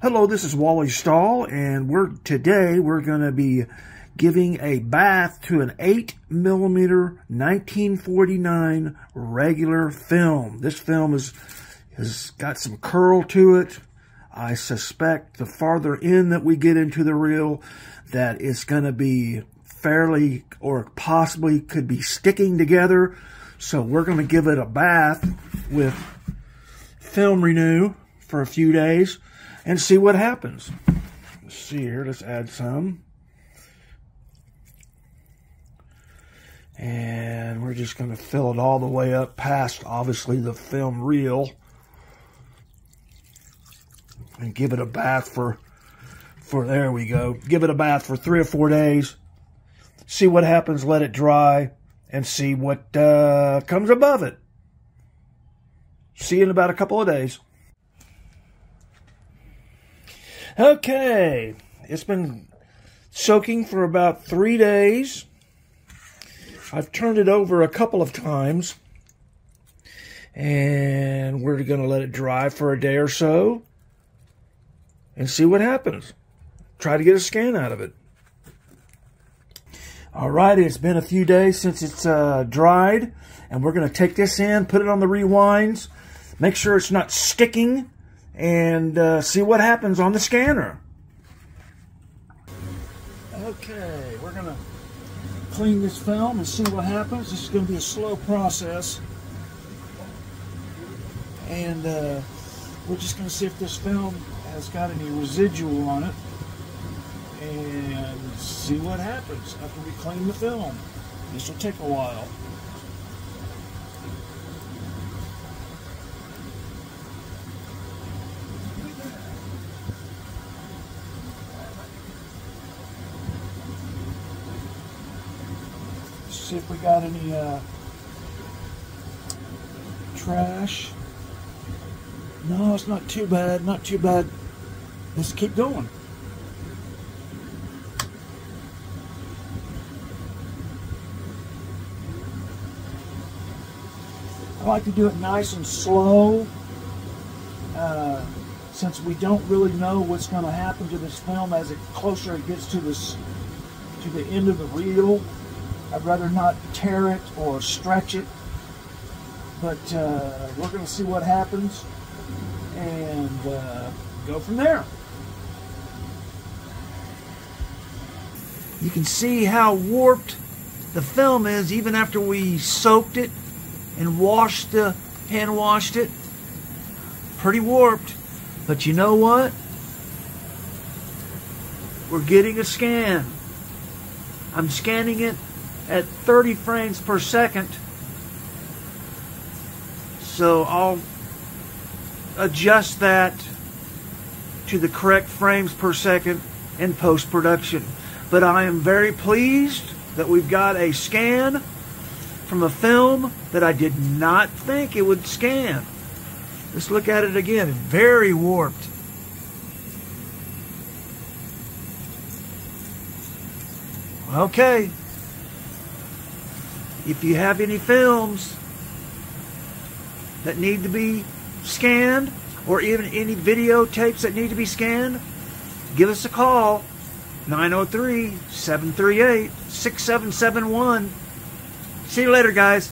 Hello, this is Wally Stahl, and we're today we're going to be giving a bath to an 8 millimeter 1949 regular film. This film is has got some curl to it. I suspect the farther in that we get into the reel that it's going to be fairly or possibly could be sticking together. So we're going to give it a bath with film renew for a few days and see what happens. Let's see here, let's add some. And we're just going to fill it all the way up past, obviously, the film reel. And give it a bath for, for, there we go. Give it a bath for three or four days. See what happens, let it dry, and see what uh, comes above it. See you in about a couple of days. Okay, it's been soaking for about three days. I've turned it over a couple of times. And we're going to let it dry for a day or so and see what happens. Try to get a scan out of it. All right, it's been a few days since it's uh, dried, and we're going to take this in, put it on the rewinds, make sure it's not sticking and uh, see what happens on the scanner. Okay, we're going to clean this film and see what happens. This is going to be a slow process. And uh, we're just going to see if this film has got any residual on it and see what happens after we clean the film. This will take a while. See if we got any uh, trash. No, it's not too bad, not too bad. Let's keep going. I like to do it nice and slow uh, since we don't really know what's going to happen to this film as it closer it gets to this to the end of the reel. I'd rather not tear it or stretch it. But uh, we're going to see what happens and uh, go from there. You can see how warped the film is even after we soaked it and washed the hand washed it. Pretty warped. But you know what? We're getting a scan. I'm scanning it at 30 frames per second. So I'll adjust that to the correct frames per second in post production. But I am very pleased that we've got a scan from a film that I did not think it would scan. Let's look at it again. Very warped. Okay. If you have any films that need to be scanned or even any videotapes that need to be scanned, give us a call 903 738 6771. See you later, guys.